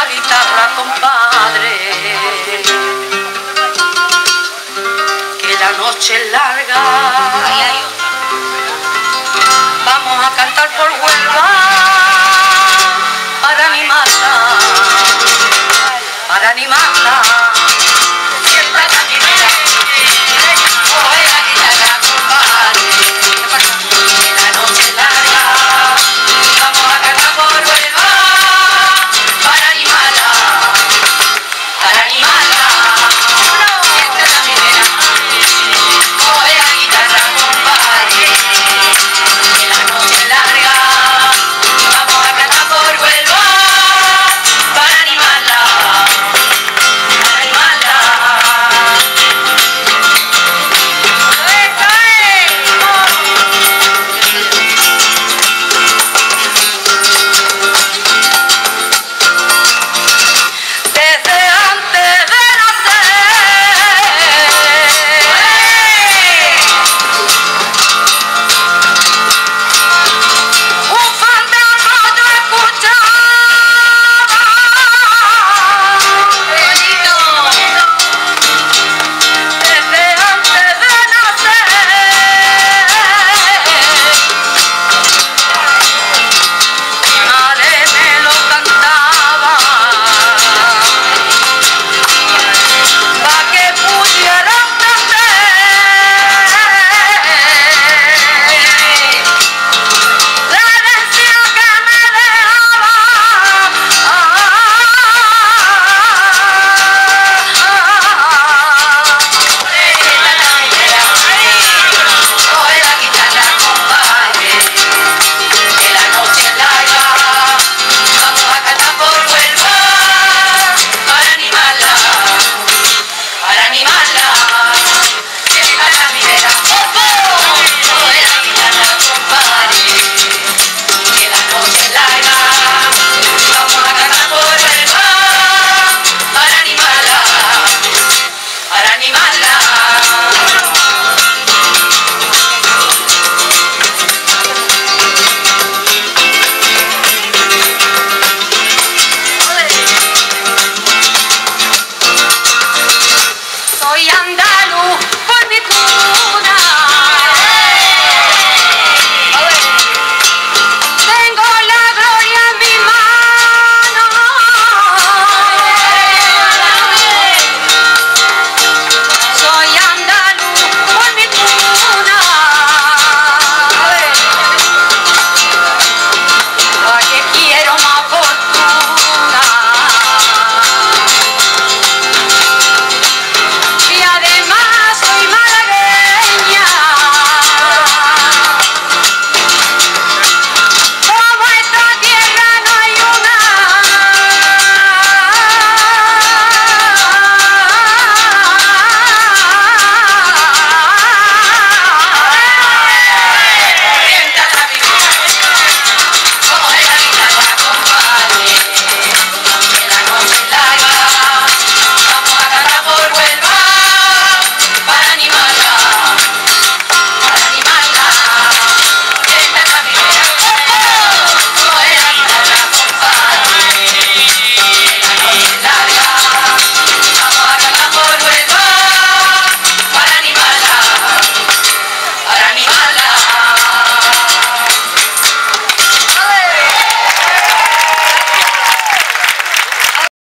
la guitarra, compadre. Que la noche es larga. Vamos a cantar por Huelva.